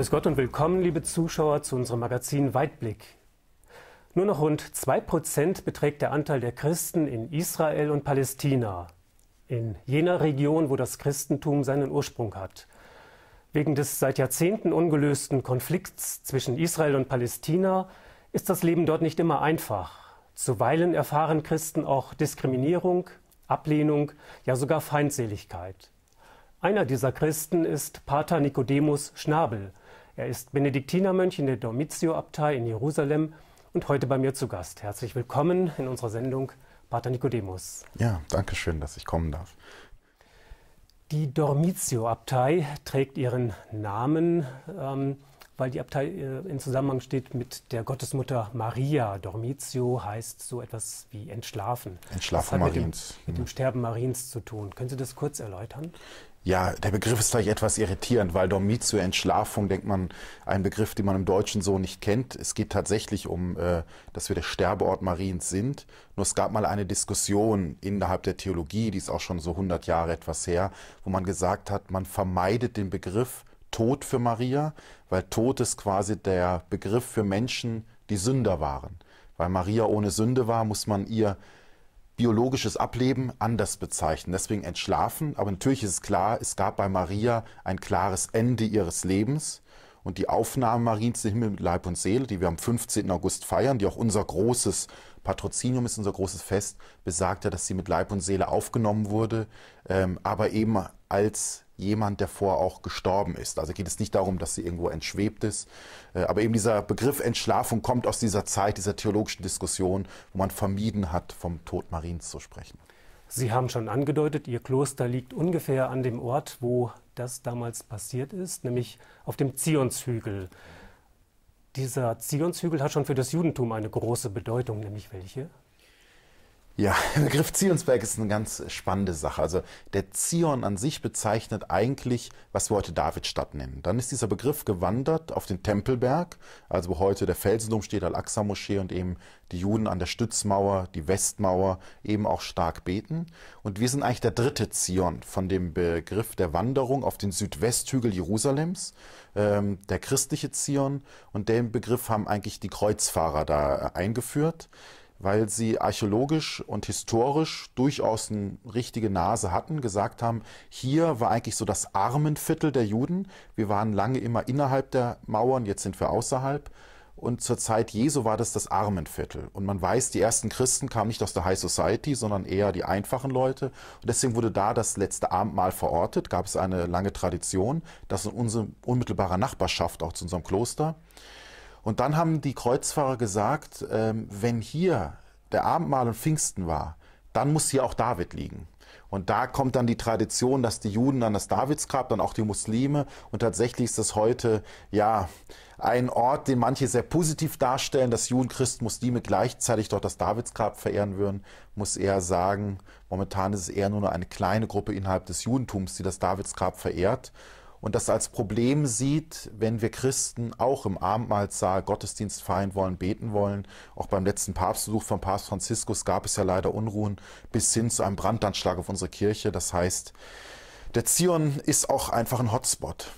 Grüß Gott und willkommen, liebe Zuschauer, zu unserem Magazin Weitblick. Nur noch rund 2% beträgt der Anteil der Christen in Israel und Palästina, in jener Region, wo das Christentum seinen Ursprung hat. Wegen des seit Jahrzehnten ungelösten Konflikts zwischen Israel und Palästina ist das Leben dort nicht immer einfach. Zuweilen erfahren Christen auch Diskriminierung, Ablehnung, ja sogar Feindseligkeit. Einer dieser Christen ist Pater Nicodemus Schnabel. Er ist Benediktinermönch in der Dormitio-Abtei in Jerusalem und heute bei mir zu Gast. Herzlich willkommen in unserer Sendung Pater Nicodemus. Ja, danke schön, dass ich kommen darf. Die Dormitio-Abtei trägt ihren Namen, ähm, weil die Abtei äh, in Zusammenhang steht mit der Gottesmutter Maria. Dormitio heißt so etwas wie entschlafen. Entschlafen Mariens. Mit dem, mit dem Sterben Mariens zu tun. Können Sie das kurz erläutern? Ja, der Begriff ist vielleicht etwas irritierend, weil Dormitio, Entschlafung, denkt man, ein Begriff, den man im Deutschen so nicht kennt. Es geht tatsächlich um, äh, dass wir der Sterbeort Mariens sind. Nur es gab mal eine Diskussion innerhalb der Theologie, die ist auch schon so 100 Jahre etwas her, wo man gesagt hat, man vermeidet den Begriff Tod für Maria, weil Tod ist quasi der Begriff für Menschen, die Sünder waren. Weil Maria ohne Sünde war, muss man ihr biologisches Ableben anders bezeichnen. Deswegen entschlafen. Aber natürlich ist es klar, es gab bei Maria ein klares Ende ihres Lebens. Und die Aufnahme Mariens den Himmel mit Leib und Seele, die wir am 15. August feiern, die auch unser großes Patrozinium ist, unser großes Fest, besagt ja, dass sie mit Leib und Seele aufgenommen wurde, ähm, aber eben als jemand, der vorher auch gestorben ist. Also geht es nicht darum, dass sie irgendwo entschwebt ist. Äh, aber eben dieser Begriff Entschlafung kommt aus dieser Zeit, dieser theologischen Diskussion, wo man vermieden hat, vom Tod Mariens zu sprechen. Sie haben schon angedeutet, Ihr Kloster liegt ungefähr an dem Ort, wo das damals passiert ist, nämlich auf dem Zionshügel. Dieser Zionshügel hat schon für das Judentum eine große Bedeutung, nämlich welche? Ja, der Begriff Zionsberg ist eine ganz spannende Sache. Also der Zion an sich bezeichnet eigentlich, was wir heute Davidstadt nennen. Dann ist dieser Begriff gewandert auf den Tempelberg, also wo heute der Felsendom steht, Al-Aqsa-Moschee und eben die Juden an der Stützmauer, die Westmauer eben auch stark beten. Und wir sind eigentlich der dritte Zion von dem Begriff der Wanderung auf den Südwesthügel Jerusalems, ähm, der christliche Zion. Und den Begriff haben eigentlich die Kreuzfahrer da äh, eingeführt weil sie archäologisch und historisch durchaus eine richtige Nase hatten, gesagt haben, hier war eigentlich so das Armenviertel der Juden. Wir waren lange immer innerhalb der Mauern, jetzt sind wir außerhalb. Und zur Zeit Jesu war das das Armenviertel. Und man weiß, die ersten Christen kamen nicht aus der High Society, sondern eher die einfachen Leute. Und deswegen wurde da das letzte Abendmahl verortet, gab es eine lange Tradition, das in unserer unmittelbarer Nachbarschaft auch zu unserem Kloster. Und dann haben die Kreuzfahrer gesagt, ähm, wenn hier der Abendmahl und Pfingsten war, dann muss hier auch David liegen. Und da kommt dann die Tradition, dass die Juden dann das Davidsgrab, dann auch die Muslime. Und tatsächlich ist das heute, ja, ein Ort, den manche sehr positiv darstellen, dass Juden, Christen, Muslime gleichzeitig dort das Davidsgrab verehren würden. Muss eher sagen, momentan ist es eher nur eine kleine Gruppe innerhalb des Judentums, die das Davidsgrab verehrt und das als Problem sieht, wenn wir Christen auch im Abendmahlsaal Gottesdienst feiern wollen, beten wollen. Auch beim letzten Papstbesuch von Papst Franziskus gab es ja leider Unruhen bis hin zu einem Brandanschlag auf unsere Kirche. Das heißt, der Zion ist auch einfach ein Hotspot.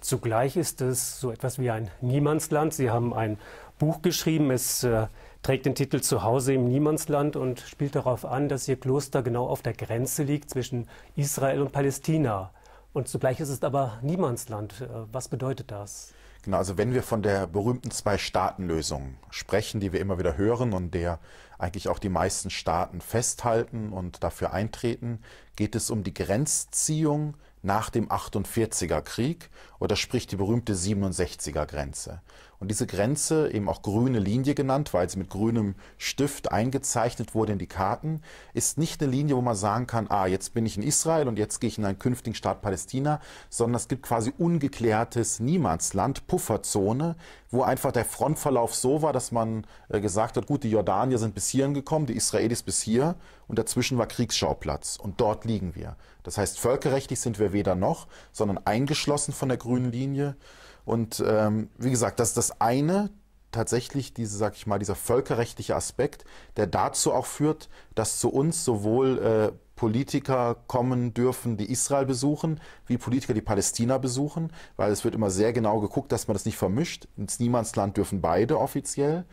Zugleich ist es so etwas wie ein Niemandsland. Sie haben ein Buch geschrieben, es äh, trägt den Titel Zuhause im Niemandsland und spielt darauf an, dass Ihr Kloster genau auf der Grenze liegt zwischen Israel und Palästina. Und zugleich ist es aber Niemandsland. Äh, was bedeutet das? Genau, also wenn wir von der berühmten Zwei-Staaten-Lösung sprechen, die wir immer wieder hören und der eigentlich auch die meisten Staaten festhalten und dafür eintreten, geht es um die Grenzziehung nach dem 48er Krieg oder sprich die berühmte 67er Grenze. Und diese Grenze, eben auch grüne Linie genannt, weil sie mit grünem Stift eingezeichnet wurde in die Karten, ist nicht eine Linie, wo man sagen kann, ah, jetzt bin ich in Israel und jetzt gehe ich in einen künftigen Staat Palästina, sondern es gibt quasi ungeklärtes Niemandsland, Pufferzone, wo einfach der Frontverlauf so war, dass man äh, gesagt hat, gut, die Jordanier sind bis hierhin gekommen, die Israelis bis hier und dazwischen war Kriegsschauplatz und dort liegen wir. Das heißt, völkerrechtlich sind wir weder noch, sondern eingeschlossen von der grünen Linie. Und ähm, wie gesagt, das ist das eine, tatsächlich diese, sag ich mal, dieser völkerrechtliche Aspekt, der dazu auch führt, dass zu uns sowohl äh, Politiker kommen dürfen, die Israel besuchen, wie Politiker, die Palästina besuchen, weil es wird immer sehr genau geguckt, dass man das nicht vermischt. Ins Niemandsland dürfen beide offiziell.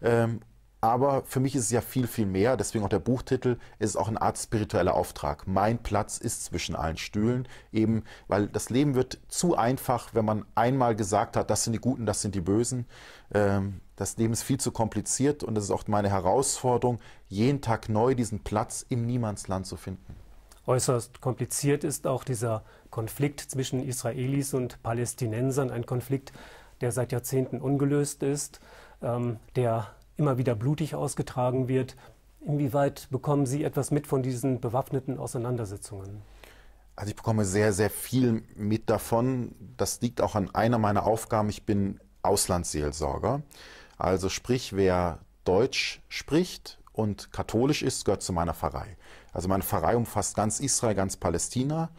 Ähm, aber für mich ist es ja viel, viel mehr. Deswegen auch der Buchtitel ist auch eine Art spiritueller Auftrag. Mein Platz ist zwischen allen Stühlen. Eben, weil das Leben wird zu einfach, wenn man einmal gesagt hat, das sind die Guten, das sind die Bösen. Ähm, das Leben ist viel zu kompliziert und es ist auch meine Herausforderung, jeden Tag neu diesen Platz im Niemandsland zu finden. Äußerst kompliziert ist auch dieser Konflikt zwischen Israelis und Palästinensern. Ein Konflikt, der seit Jahrzehnten ungelöst ist, ähm, der immer wieder blutig ausgetragen wird. Inwieweit bekommen Sie etwas mit von diesen bewaffneten Auseinandersetzungen? Also ich bekomme sehr, sehr viel mit davon. Das liegt auch an einer meiner Aufgaben. Ich bin Auslandsseelsorger. Also sprich, wer Deutsch spricht und katholisch ist, gehört zu meiner Pfarrei. Also meine Pfarrei umfasst ganz Israel, ganz Palästina.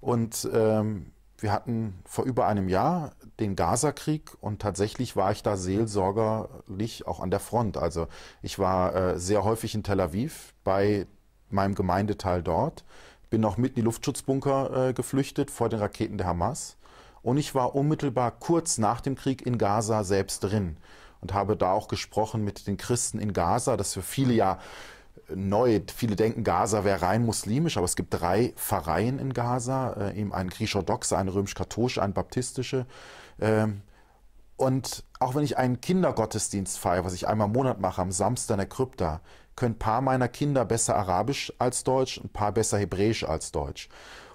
Und ähm, wir hatten vor über einem Jahr den Gaza-Krieg und tatsächlich war ich da seelsorgerlich auch an der Front. Also ich war äh, sehr häufig in Tel Aviv bei meinem Gemeindeteil dort, bin noch mitten in die Luftschutzbunker äh, geflüchtet vor den Raketen der Hamas und ich war unmittelbar kurz nach dem Krieg in Gaza selbst drin und habe da auch gesprochen mit den Christen in Gaza, das für viele ja neu. Viele denken, Gaza wäre rein muslimisch, aber es gibt drei Pfarreien in Gaza, äh, eben eine griechisch-orthodoxe, eine römisch-katholische, eine baptistische. Ähm, und auch wenn ich einen Kindergottesdienst feiere, was ich einmal im Monat mache, am Samstag in der Krypta, können ein paar meiner Kinder besser Arabisch als Deutsch, ein paar besser Hebräisch als Deutsch.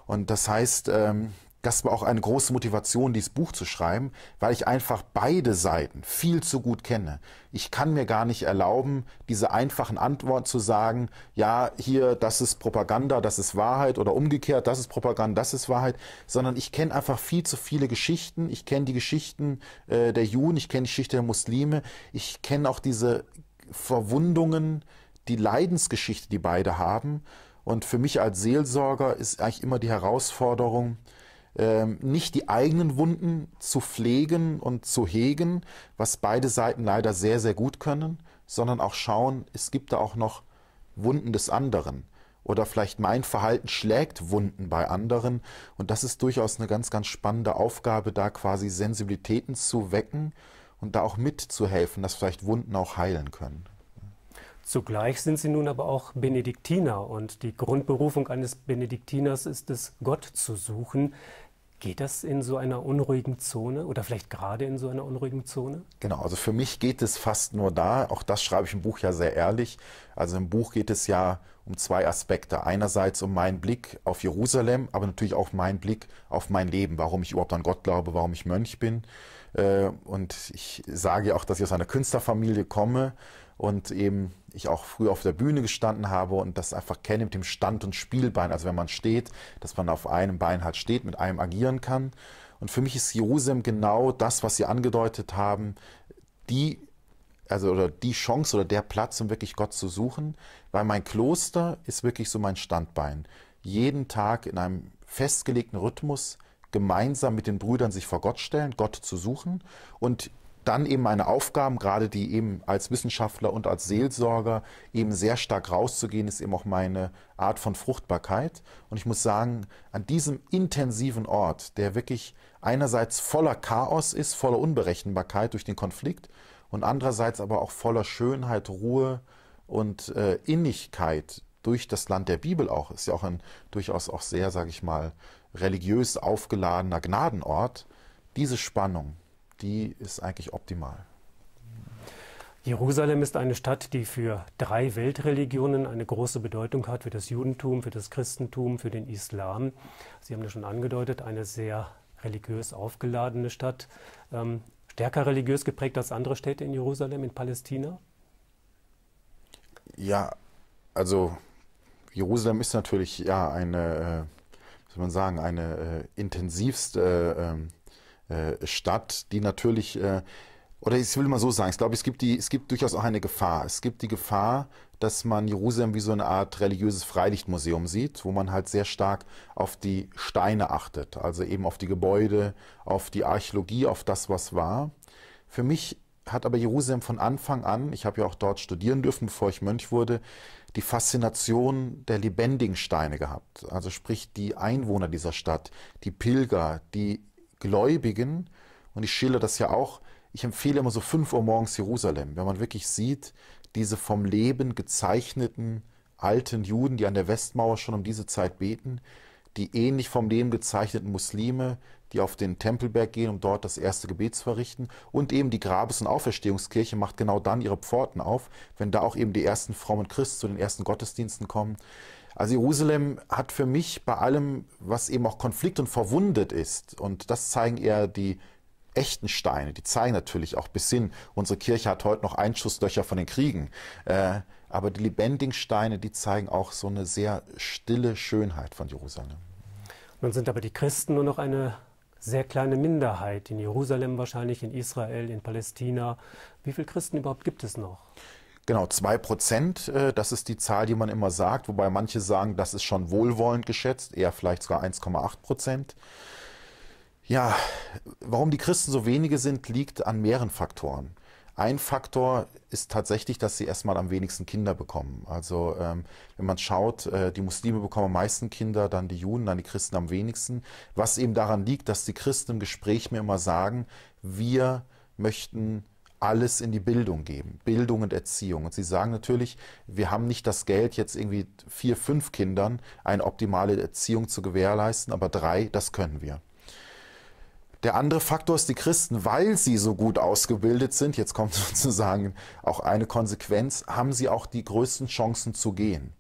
Und das heißt, ähm, das war auch eine große Motivation, dieses Buch zu schreiben, weil ich einfach beide Seiten viel zu gut kenne. Ich kann mir gar nicht erlauben, diese einfachen Antworten zu sagen, ja, hier, das ist Propaganda, das ist Wahrheit oder umgekehrt, das ist Propaganda, das ist Wahrheit, sondern ich kenne einfach viel zu viele Geschichten. Ich kenne die Geschichten äh, der Juden, ich kenne die Geschichte der Muslime, ich kenne auch diese Verwundungen, die Leidensgeschichte, die beide haben. Und für mich als Seelsorger ist eigentlich immer die Herausforderung, nicht die eigenen Wunden zu pflegen und zu hegen, was beide Seiten leider sehr, sehr gut können, sondern auch schauen, es gibt da auch noch Wunden des anderen. Oder vielleicht mein Verhalten schlägt Wunden bei anderen. Und das ist durchaus eine ganz, ganz spannende Aufgabe, da quasi Sensibilitäten zu wecken und da auch mitzuhelfen, dass vielleicht Wunden auch heilen können. Zugleich sind Sie nun aber auch Benediktiner und die Grundberufung eines Benediktiners ist es, Gott zu suchen. Geht das in so einer unruhigen Zone oder vielleicht gerade in so einer unruhigen Zone? Genau, also für mich geht es fast nur da. Auch das schreibe ich im Buch ja sehr ehrlich. Also im Buch geht es ja um zwei Aspekte. Einerseits um meinen Blick auf Jerusalem, aber natürlich auch meinen Blick auf mein Leben, warum ich überhaupt an Gott glaube, warum ich Mönch bin. Äh, und ich sage auch, dass ich aus einer Künstlerfamilie komme und eben ich auch früher auf der Bühne gestanden habe und das einfach kenne mit dem Stand- und Spielbein. Also wenn man steht, dass man auf einem Bein halt steht, mit einem agieren kann. Und für mich ist Jerusalem genau das, was Sie angedeutet haben, die also oder die Chance oder der Platz, um wirklich Gott zu suchen, weil mein Kloster ist wirklich so mein Standbein. Jeden Tag in einem festgelegten Rhythmus gemeinsam mit den Brüdern sich vor Gott stellen, Gott zu suchen und dann eben meine Aufgaben, gerade die eben als Wissenschaftler und als Seelsorger eben sehr stark rauszugehen, ist eben auch meine Art von Fruchtbarkeit. Und ich muss sagen, an diesem intensiven Ort, der wirklich einerseits voller Chaos ist, voller Unberechenbarkeit durch den Konflikt und andererseits aber auch voller Schönheit, Ruhe und äh, Innigkeit durch das Land der Bibel auch, ist ja auch ein durchaus auch sehr, sage ich mal, religiös aufgeladener Gnadenort. Diese Spannung, die ist eigentlich optimal. Jerusalem ist eine Stadt, die für drei Weltreligionen eine große Bedeutung hat, für das Judentum, für das Christentum, für den Islam. Sie haben das schon angedeutet, eine sehr religiös aufgeladene Stadt. Ähm, stärker religiös geprägt als andere Städte in Jerusalem, in Palästina? Ja, also Jerusalem ist natürlich ja eine, äh, soll man sagen, eine äh, intensivste äh, ähm, äh, Stadt, die natürlich, äh, oder ich will mal so sagen, ich glaube, es gibt, die, es gibt durchaus auch eine Gefahr. Es gibt die Gefahr, dass man Jerusalem wie so eine Art religiöses Freilichtmuseum sieht, wo man halt sehr stark auf die Steine achtet, also eben auf die Gebäude, auf die Archäologie, auf das, was war. Für mich hat aber Jerusalem von Anfang an, ich habe ja auch dort studieren dürfen, bevor ich Mönch wurde, die Faszination der lebendigen Steine gehabt. Also sprich die Einwohner dieser Stadt, die Pilger, die Gläubigen. Und ich schilder das ja auch. Ich empfehle immer so 5 Uhr morgens Jerusalem, wenn man wirklich sieht, diese vom Leben gezeichneten alten Juden, die an der Westmauer schon um diese Zeit beten, die ähnlich vom Leben gezeichneten Muslime, die auf den Tempelberg gehen, um dort das erste Gebet zu verrichten. Und eben die Grabes- und Auferstehungskirche macht genau dann ihre Pforten auf, wenn da auch eben die ersten frommen Christen zu den ersten Gottesdiensten kommen. Also Jerusalem hat für mich bei allem, was eben auch Konflikt und verwundet ist, und das zeigen eher die echten Steine, die zeigen natürlich auch bis hin, unsere Kirche hat heute noch Einschusslöcher von den Kriegen, äh, aber die lebendigen Steine, die zeigen auch so eine sehr stille Schönheit von Jerusalem. Nun sind aber die Christen nur noch eine sehr kleine Minderheit, in Jerusalem wahrscheinlich, in Israel, in Palästina. Wie viele Christen überhaupt gibt es noch? Genau, zwei Prozent, äh, das ist die Zahl, die man immer sagt, wobei manche sagen, das ist schon wohlwollend geschätzt, eher vielleicht sogar 1,8 Prozent. Ja, warum die Christen so wenige sind, liegt an mehreren Faktoren. Ein Faktor ist tatsächlich, dass sie erstmal am wenigsten Kinder bekommen. Also ähm, wenn man schaut, äh, die Muslime bekommen am meisten Kinder, dann die Juden, dann die Christen am wenigsten. Was eben daran liegt, dass die Christen im Gespräch mir immer sagen, wir möchten alles in die Bildung geben, Bildung und Erziehung. Und sie sagen natürlich, wir haben nicht das Geld, jetzt irgendwie vier, fünf Kindern eine optimale Erziehung zu gewährleisten, aber drei, das können wir. Der andere Faktor ist die Christen, weil sie so gut ausgebildet sind, jetzt kommt sozusagen auch eine Konsequenz, haben sie auch die größten Chancen zu gehen.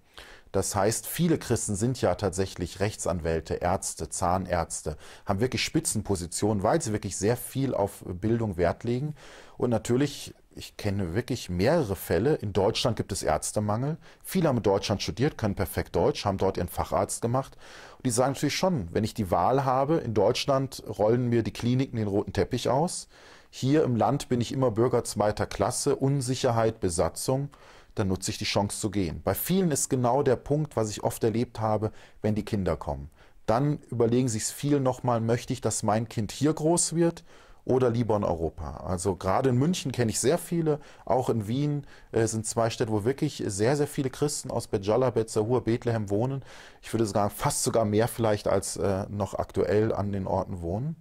Das heißt, viele Christen sind ja tatsächlich Rechtsanwälte, Ärzte, Zahnärzte, haben wirklich Spitzenpositionen, weil sie wirklich sehr viel auf Bildung Wert legen. Und natürlich ich kenne wirklich mehrere Fälle. In Deutschland gibt es Ärztemangel. Viele haben in Deutschland studiert, können perfekt Deutsch, haben dort ihren Facharzt gemacht. Und die sagen natürlich schon, wenn ich die Wahl habe, in Deutschland rollen mir die Kliniken den roten Teppich aus. Hier im Land bin ich immer Bürger zweiter Klasse, Unsicherheit, Besatzung. Dann nutze ich die Chance zu gehen. Bei vielen ist genau der Punkt, was ich oft erlebt habe, wenn die Kinder kommen. Dann überlegen sich viel nochmal, möchte ich, dass mein Kind hier groß wird oder lieber in Europa. Also gerade in München kenne ich sehr viele, auch in Wien äh, sind zwei Städte, wo wirklich sehr, sehr viele Christen aus Bejala, Betzahur, Bethlehem wohnen. Ich würde sagen, fast sogar mehr vielleicht als äh, noch aktuell an den Orten wohnen.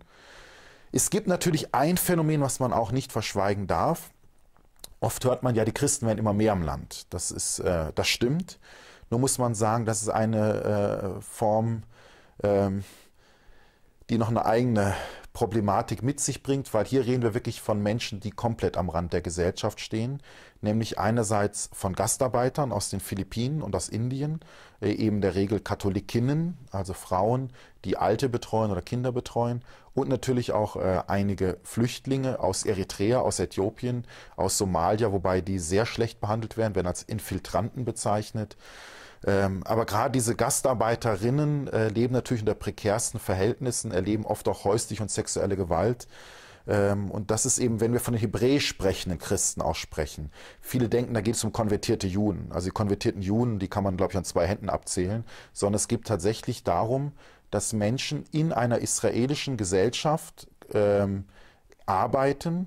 Es gibt natürlich ein Phänomen, was man auch nicht verschweigen darf. Oft hört man ja, die Christen werden immer mehr im Land. Das ist, äh, das stimmt. Nur muss man sagen, das ist eine äh, Form, ähm, die noch eine eigene Problematik mit sich bringt, weil hier reden wir wirklich von Menschen, die komplett am Rand der Gesellschaft stehen, nämlich einerseits von Gastarbeitern aus den Philippinen und aus Indien, äh, eben der Regel Katholikinnen, also Frauen, die Alte betreuen oder Kinder betreuen und natürlich auch äh, einige Flüchtlinge aus Eritrea, aus Äthiopien, aus Somalia, wobei die sehr schlecht behandelt werden, werden als Infiltranten bezeichnet. Ähm, aber gerade diese Gastarbeiterinnen äh, leben natürlich unter prekärsten Verhältnissen, erleben oft auch häusliche und sexuelle Gewalt. Ähm, und das ist eben, wenn wir von den hebräisch sprechenden Christen auch sprechen. Viele denken, da geht es um konvertierte Juden. Also die konvertierten Juden, die kann man, glaube ich, an zwei Händen abzählen. Sondern es geht tatsächlich darum, dass Menschen in einer israelischen Gesellschaft ähm, arbeiten,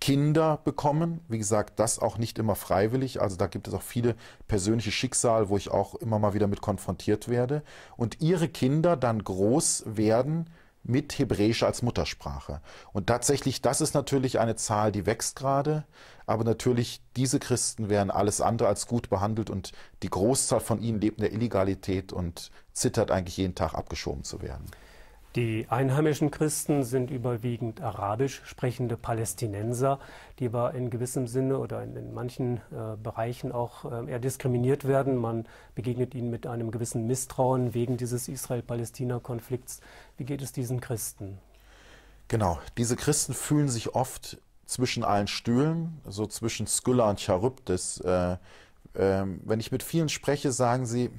Kinder bekommen. Wie gesagt, das auch nicht immer freiwillig. Also da gibt es auch viele persönliche Schicksale, wo ich auch immer mal wieder mit konfrontiert werde. Und ihre Kinder dann groß werden mit Hebräisch als Muttersprache. Und tatsächlich, das ist natürlich eine Zahl, die wächst gerade. Aber natürlich, diese Christen werden alles andere als gut behandelt und die Großzahl von ihnen lebt in der Illegalität und zittert eigentlich jeden Tag abgeschoben zu werden. Die einheimischen Christen sind überwiegend arabisch sprechende Palästinenser, die aber in gewissem Sinne oder in, in manchen äh, Bereichen auch äh, eher diskriminiert werden. Man begegnet ihnen mit einem gewissen Misstrauen wegen dieses Israel-Palästina-Konflikts. Wie geht es diesen Christen? Genau, diese Christen fühlen sich oft zwischen allen Stühlen, so zwischen Skylla und Charybdis. Äh, ähm, wenn ich mit vielen spreche, sagen sie,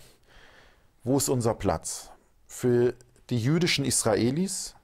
wo ist unser Platz? Für die jüdischen Israelis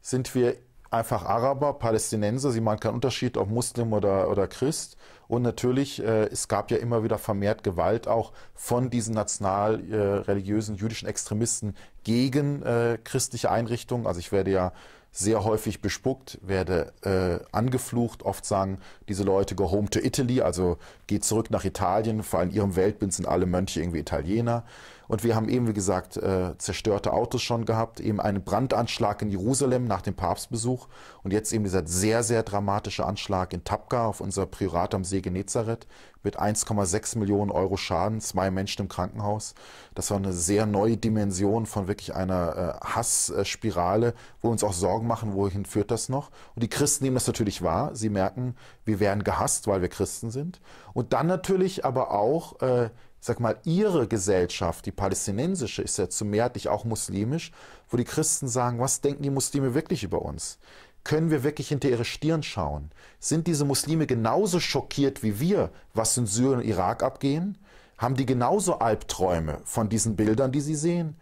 sind wir einfach Araber, Palästinenser, sie machen keinen Unterschied, ob Muslim oder, oder Christ. Und natürlich, äh, es gab ja immer wieder vermehrt Gewalt auch von diesen national äh, jüdischen Extremisten gegen äh, christliche Einrichtungen. Also ich werde ja sehr häufig bespuckt, werde äh, angeflucht, oft sagen diese Leute go home to Italy, also geht zurück nach Italien, vor allem in ihrem Weltbild sind alle Mönche irgendwie Italiener. Und wir haben eben, wie gesagt, äh, zerstörte Autos schon gehabt, eben einen Brandanschlag in Jerusalem nach dem Papstbesuch und jetzt eben dieser sehr, sehr dramatische Anschlag in Tabqa auf unser Priorat am See Genezareth mit 1,6 Millionen Euro Schaden, zwei Menschen im Krankenhaus. Das war eine sehr neue Dimension von wirklich einer äh, Hassspirale, wo wir uns auch Sorgen machen, wohin führt das noch? Und die Christen nehmen das natürlich wahr. Sie merken, wir werden gehasst, weil wir Christen sind. Und dann natürlich aber auch äh, sag mal, ihre Gesellschaft, die palästinensische, ist ja zu mehrheitlich auch muslimisch, wo die Christen sagen, was denken die Muslime wirklich über uns? Können wir wirklich hinter ihre Stirn schauen? Sind diese Muslime genauso schockiert wie wir, was in Syrien und Irak abgehen? Haben die genauso Albträume von diesen Bildern, die sie sehen?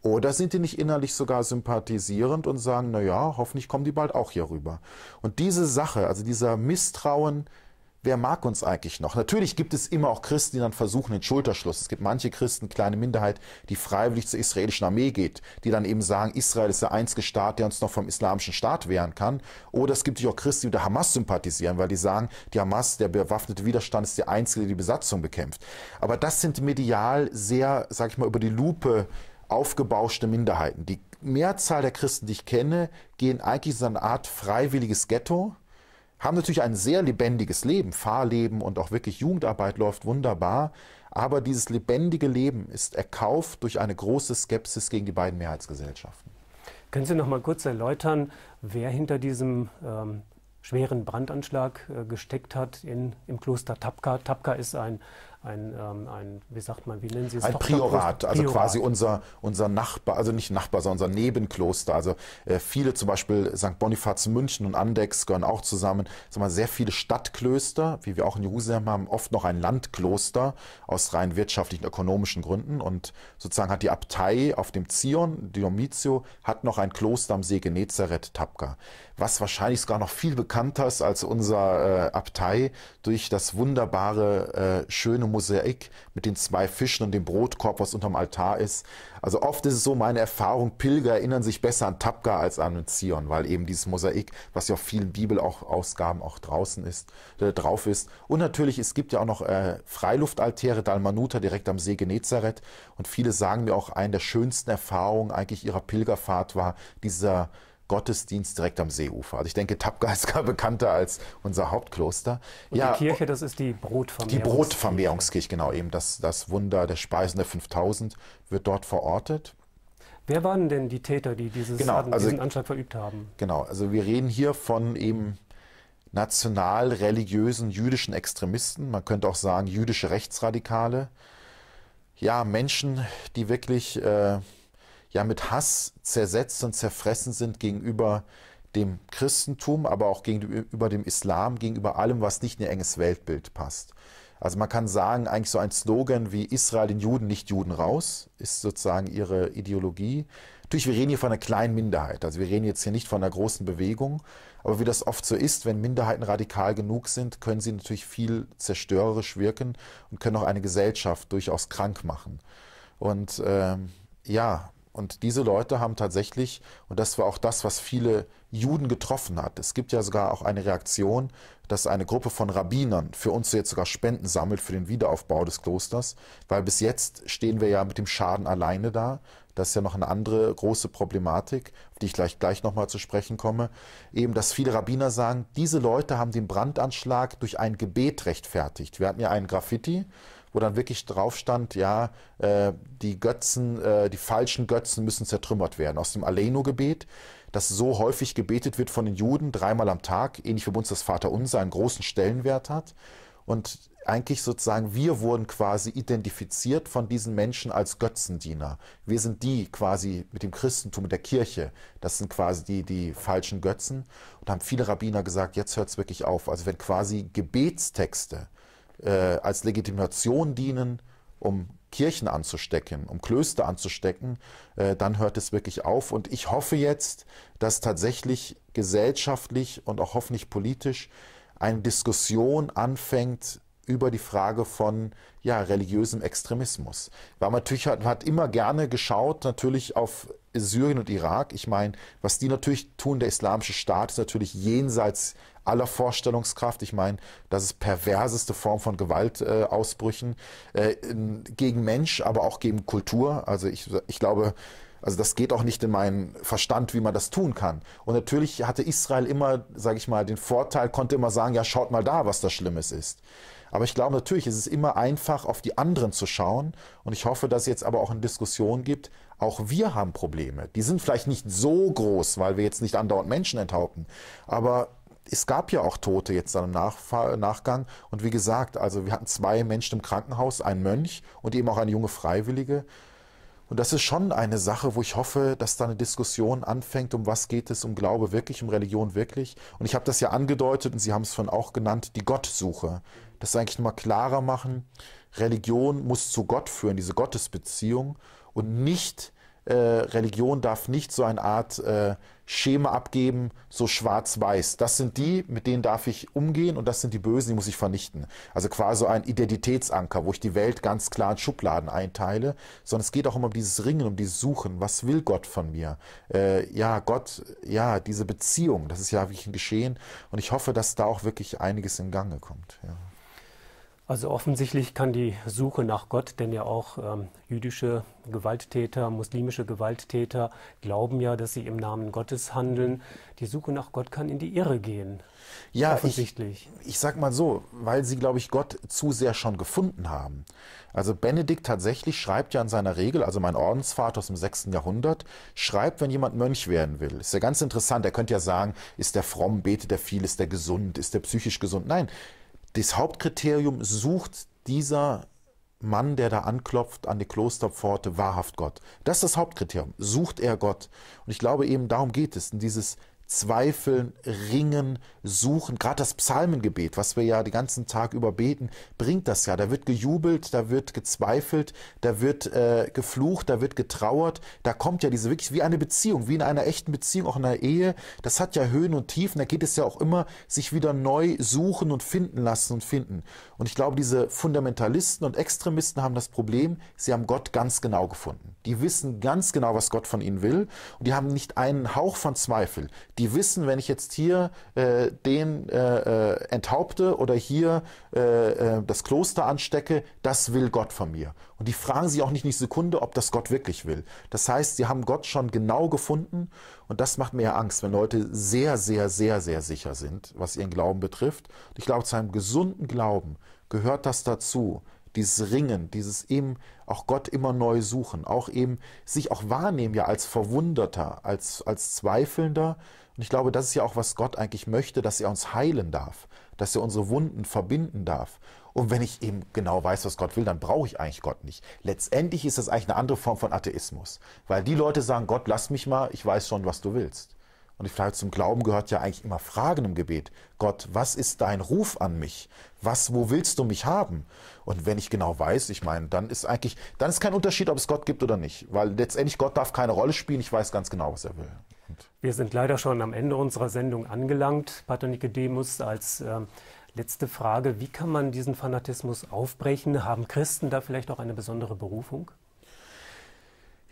Oder sind die nicht innerlich sogar sympathisierend und sagen, na ja, hoffentlich kommen die bald auch hier rüber? Und diese Sache, also dieser Misstrauen, wer mag uns eigentlich noch? Natürlich gibt es immer auch Christen, die dann versuchen den Schulterschluss. Es gibt manche Christen, kleine Minderheit, die freiwillig zur israelischen Armee geht, die dann eben sagen, Israel ist der einzige Staat, der uns noch vom islamischen Staat wehren kann. Oder es gibt natürlich auch Christen, die mit der Hamas sympathisieren, weil die sagen, die Hamas, der bewaffnete Widerstand, ist der einzige, der die Besatzung bekämpft. Aber das sind medial sehr, sag ich mal, über die Lupe aufgebauschte Minderheiten. Die Mehrzahl der Christen, die ich kenne, gehen eigentlich in so eine Art freiwilliges Ghetto, haben natürlich ein sehr lebendiges Leben. Fahrleben und auch wirklich Jugendarbeit läuft wunderbar. Aber dieses lebendige Leben ist erkauft durch eine große Skepsis gegen die beiden Mehrheitsgesellschaften. Können Sie noch mal kurz erläutern, wer hinter diesem ähm, schweren Brandanschlag äh, gesteckt hat in, im Kloster Tapka? Tapka ist ein ein, ähm, ein, wie sagt man, wie nennen Sie es? Ein Priorat, also Priorat. quasi unser, unser Nachbar, also nicht Nachbar, sondern unser Nebenkloster. Also äh, viele, zum Beispiel St. Bonifaz München und Andex gehören auch zusammen. Sagen wir, sehr viele Stadtklöster, wie wir auch in Jerusalem haben, oft noch ein Landkloster aus rein wirtschaftlichen, ökonomischen Gründen. Und sozusagen hat die Abtei auf dem Zion, die Domizio, hat noch ein Kloster am See Genezareth, Tapka was wahrscheinlich sogar noch viel bekannter ist als unser äh, Abtei, durch das wunderbare, äh, schöne Mosaik mit den zwei Fischen und dem Brotkorb, was unterm Altar ist. Also oft ist es so meine Erfahrung, Pilger erinnern sich besser an Tapga als an Zion, weil eben dieses Mosaik, was ja auf vielen Bibelausgaben auch draußen ist, äh, drauf ist. Und natürlich, es gibt ja auch noch äh, Freiluftaltäre, Dalmanuta direkt am See Genezareth. Und viele sagen mir auch, eine der schönsten Erfahrungen eigentlich ihrer Pilgerfahrt war dieser Gottesdienst direkt am Seeufer. Also ich denke, Tapga ist gar bekannter als unser Hauptkloster. Und ja, die Kirche, das ist die Brotvermehrungskirche. Die Brotvermehrungskirche, genau, eben das, das Wunder der Speisen der 5000 wird dort verortet. Wer waren denn die Täter, die dieses, genau, also, diesen Anschlag verübt haben? Genau, also wir reden hier von eben national-religiösen jüdischen Extremisten, man könnte auch sagen jüdische Rechtsradikale. Ja, Menschen, die wirklich äh, ja mit Hass zersetzt und zerfressen sind gegenüber dem Christentum, aber auch gegenüber dem Islam, gegenüber allem, was nicht in ihr enges Weltbild passt. Also man kann sagen, eigentlich so ein Slogan wie Israel den Juden, nicht Juden raus, ist sozusagen ihre Ideologie. Natürlich, wir reden hier von einer kleinen Minderheit. Also wir reden jetzt hier nicht von einer großen Bewegung. Aber wie das oft so ist, wenn Minderheiten radikal genug sind, können sie natürlich viel zerstörerisch wirken und können auch eine Gesellschaft durchaus krank machen. Und ähm, ja, und diese Leute haben tatsächlich, und das war auch das, was viele Juden getroffen hat. Es gibt ja sogar auch eine Reaktion, dass eine Gruppe von Rabbinern für uns jetzt sogar Spenden sammelt für den Wiederaufbau des Klosters, weil bis jetzt stehen wir ja mit dem Schaden alleine da. Das ist ja noch eine andere große Problematik, auf die ich gleich, gleich nochmal zu sprechen komme. Eben, dass viele Rabbiner sagen, diese Leute haben den Brandanschlag durch ein Gebet rechtfertigt. Wir hatten ja einen Graffiti, wo dann wirklich drauf stand, ja, äh, die Götzen, äh, die falschen Götzen müssen zertrümmert werden. Aus dem Aleino-Gebet, das so häufig gebetet wird von den Juden, dreimal am Tag, ähnlich wie bei uns das Vaterunser, einen großen Stellenwert hat. Und eigentlich sozusagen, wir wurden quasi identifiziert von diesen Menschen als Götzendiener. Wir sind die quasi mit dem Christentum, mit der Kirche. Das sind quasi die, die falschen Götzen. Und haben viele Rabbiner gesagt, jetzt hört es wirklich auf. Also wenn quasi Gebetstexte äh, als Legitimation dienen, um Kirchen anzustecken, um Klöster anzustecken, äh, dann hört es wirklich auf. Und ich hoffe jetzt, dass tatsächlich gesellschaftlich und auch hoffentlich politisch eine Diskussion anfängt über die Frage von ja, religiösem Extremismus. Weil man natürlich hat, hat immer gerne geschaut, natürlich auf Syrien und Irak. Ich meine, was die natürlich tun, der islamische Staat, ist natürlich jenseits aller Vorstellungskraft. Ich meine, das ist perverseste Form von Gewaltausbrüchen äh, äh, gegen Mensch, aber auch gegen Kultur. Also ich, ich glaube, also das geht auch nicht in meinen Verstand, wie man das tun kann. Und natürlich hatte Israel immer, sage ich mal, den Vorteil, konnte immer sagen, ja, schaut mal da, was da Schlimmes ist. Aber ich glaube natürlich, es ist immer einfach, auf die anderen zu schauen. Und ich hoffe, dass es jetzt aber auch eine Diskussion gibt. Auch wir haben Probleme. Die sind vielleicht nicht so groß, weil wir jetzt nicht andauernd Menschen enthaupten. Aber es gab ja auch Tote jetzt dann im Nachgang. Und wie gesagt, also wir hatten zwei Menschen im Krankenhaus, einen Mönch und eben auch eine junge Freiwillige. Und das ist schon eine Sache, wo ich hoffe, dass da eine Diskussion anfängt, um was geht es, um Glaube wirklich, um Religion wirklich. Und ich habe das ja angedeutet und Sie haben es von auch genannt, die Gottsuche. Das eigentlich nochmal klarer machen. Religion muss zu Gott führen, diese Gottesbeziehung und nicht äh, Religion darf nicht so eine Art äh, Schema abgeben, so schwarz-weiß. Das sind die, mit denen darf ich umgehen und das sind die Bösen, die muss ich vernichten. Also quasi ein Identitätsanker, wo ich die Welt ganz klar in Schubladen einteile, sondern es geht auch immer um dieses Ringen, um dieses Suchen. Was will Gott von mir? Äh, ja, Gott, ja, diese Beziehung, das ist ja wirklich ein Geschehen und ich hoffe, dass da auch wirklich einiges in Gange kommt. Ja. Also offensichtlich kann die Suche nach Gott, denn ja auch ähm, jüdische Gewalttäter, muslimische Gewalttäter glauben ja, dass sie im Namen Gottes handeln. Die Suche nach Gott kann in die Irre gehen. Ja, offensichtlich. Ich, ich sag mal so, weil sie, glaube ich, Gott zu sehr schon gefunden haben. Also Benedikt tatsächlich schreibt ja in seiner Regel, also mein Ordensvater aus dem 6. Jahrhundert, schreibt, wenn jemand Mönch werden will. Ist ja ganz interessant. Er könnte ja sagen, ist der fromm, betet er viel, ist der gesund, ist der psychisch gesund? Nein, das Hauptkriterium sucht dieser Mann, der da anklopft an die Klosterpforte, wahrhaft Gott. Das ist das Hauptkriterium. Sucht er Gott? Und ich glaube eben, darum geht es, in dieses Zweifeln, Ringen, Suchen. Gerade das Psalmengebet, was wir ja den ganzen Tag über beten, bringt das ja. Da wird gejubelt, da wird gezweifelt, da wird äh, geflucht, da wird getrauert. Da kommt ja diese wirklich wie eine Beziehung, wie in einer echten Beziehung, auch in einer Ehe. Das hat ja Höhen und Tiefen. Da geht es ja auch immer, sich wieder neu suchen und finden lassen und finden. Und ich glaube, diese Fundamentalisten und Extremisten haben das Problem, sie haben Gott ganz genau gefunden. Die wissen ganz genau, was Gott von ihnen will. Und die haben nicht einen Hauch von Zweifel. Die wissen, wenn ich jetzt hier äh, den äh, äh, enthaupte oder hier äh, äh, das Kloster anstecke, das will Gott von mir. Und die fragen sich auch nicht eine Sekunde, ob das Gott wirklich will. Das heißt, sie haben Gott schon genau gefunden. Und das macht mir ja Angst, wenn Leute sehr, sehr, sehr, sehr sicher sind, was ihren Glauben betrifft. Und ich glaube, zu einem gesunden Glauben gehört das dazu, dieses Ringen, dieses eben auch Gott immer neu suchen, auch eben sich auch wahrnehmen ja als Verwunderter, als, als Zweifelnder. Und ich glaube, das ist ja auch, was Gott eigentlich möchte, dass er uns heilen darf, dass er unsere Wunden verbinden darf. Und wenn ich eben genau weiß, was Gott will, dann brauche ich eigentlich Gott nicht. Letztendlich ist das eigentlich eine andere Form von Atheismus. Weil die Leute sagen, Gott, lass mich mal, ich weiß schon, was du willst. Und ich vielleicht zum Glauben gehört ja eigentlich immer Fragen im Gebet. Gott, was ist dein Ruf an mich? Was, wo willst du mich haben? Und wenn ich genau weiß, ich meine, dann ist eigentlich, dann ist kein Unterschied, ob es Gott gibt oder nicht. Weil letztendlich Gott darf keine Rolle spielen. Ich weiß ganz genau, was er will. Und Wir sind leider schon am Ende unserer Sendung angelangt. Pater Nicodemus, als äh, letzte Frage, wie kann man diesen Fanatismus aufbrechen? Haben Christen da vielleicht auch eine besondere Berufung?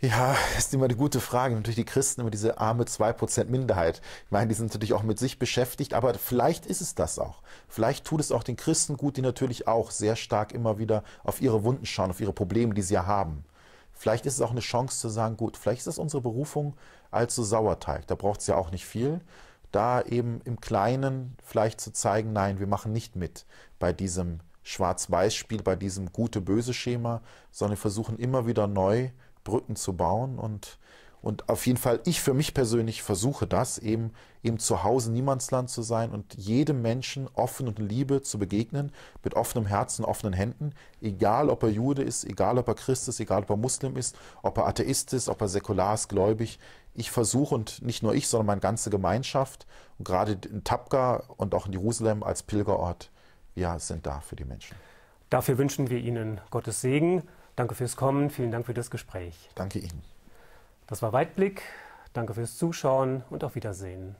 Ja, ist immer die gute Frage. Natürlich die Christen immer diese arme 2% Minderheit. Ich meine, die sind natürlich auch mit sich beschäftigt, aber vielleicht ist es das auch. Vielleicht tut es auch den Christen gut, die natürlich auch sehr stark immer wieder auf ihre Wunden schauen, auf ihre Probleme, die sie ja haben. Vielleicht ist es auch eine Chance zu sagen, gut, vielleicht ist das unsere Berufung als so Sauerteig. Da braucht es ja auch nicht viel. Da eben im Kleinen vielleicht zu zeigen, nein, wir machen nicht mit bei diesem Schwarz-Weiß-Spiel, bei diesem gute-böse-Schema, sondern versuchen immer wieder neu Brücken zu bauen und und auf jeden Fall, ich für mich persönlich versuche das, eben, eben zu Hause Niemandsland zu sein und jedem Menschen offen und Liebe zu begegnen, mit offenem Herzen, offenen Händen, egal ob er Jude ist, egal ob er Christ ist, egal ob er Muslim ist, ob er Atheist ist, ob er säkular ist, gläubig. Ich versuche und nicht nur ich, sondern meine ganze Gemeinschaft und gerade in Tapka und auch in Jerusalem als Pilgerort, ja, sind da für die Menschen. Dafür wünschen wir Ihnen Gottes Segen. Danke fürs Kommen, vielen Dank für das Gespräch. Danke Ihnen. Das war Weitblick. Danke fürs Zuschauen und auf Wiedersehen.